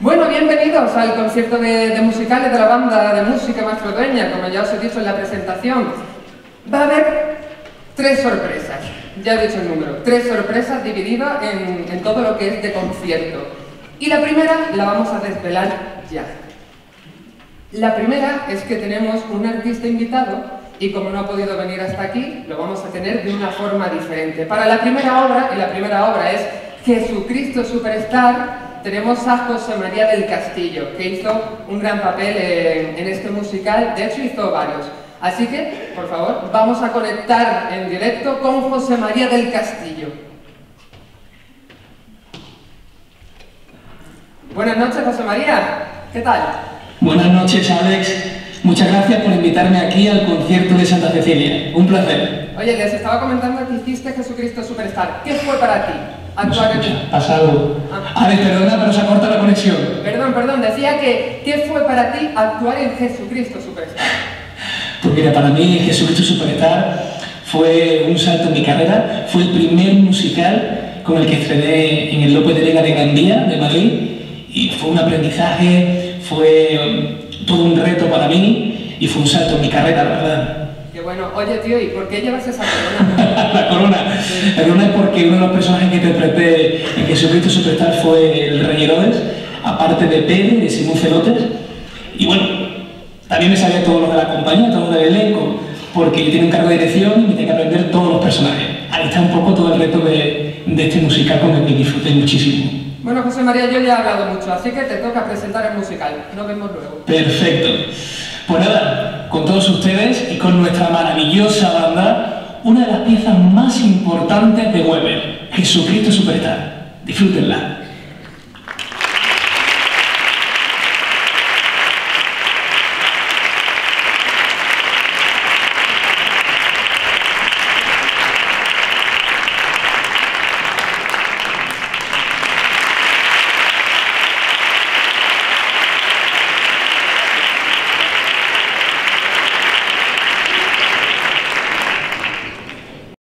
Bueno, bienvenidos al concierto de, musicales de la banda de música Dueña, como ya os he dicho en la presentación. Va a haber tres sorpresas, ya he dicho el número, tres sorpresas divididas en todo lo que es de concierto. Y la primera la vamos a desvelar ya. La primera es que tenemos un artista invitado y como no ha podido venir hasta aquí, lo vamos a tener de una forma diferente. Para la primera obra, y la primera obra es Jesucristo Superstar, tenemos a José María del Castillo, que hizo un gran papel en, este musical, de hecho hizo varios. Así que, por favor, vamos a conectar en directo con José María del Castillo. Buenas noches, José María. ¿Qué tal? Buenas noches, Alex. Muchas gracias por invitarme aquí al concierto de Santa Cecilia. Un placer. Oye, les estaba comentando que hiciste Jesucristo Superstar. ¿Qué fue para ti Pasado. Ah. A ver, perdona, pero se ha cortado la conexión. Perdón, perdón. Decía que ¿qué fue para ti actuar en Jesucristo Superstar? Pues mira, para mí Jesucristo Superstar fue un salto en mi carrera. Fue el primer musical con el que estrené en el López de Vega de Gandía, de Madrid. Y fue un aprendizaje, fue todo un reto para mí y fue un salto en mi carrera, la verdad. Qué bueno. Oye, tío, ¿y por qué llevas esa corona? la corona. La corona es porque uno de los personajes que interpreté en Jesucristo Superstar fue el Rey Herodes, aparte de Pedro, de Simón Celotes. Y bueno, también me sabía todo lo de la compañía, todo lo del elenco, porque yo tengo un cargo de dirección y tengo que aprender todos los personajes. Ahí está un poco todo el reto de, de este musical con el que disfruté muchísimo. Bueno, José María, yo ya he hablado mucho, así que te toca presentar el musical. Nos vemos luego. Perfecto. Pues nada, con todos ustedes y con nuestra maravillosa banda, una de las piezas más importantes de Weber, Jesucristo Superstar. Disfrútenla.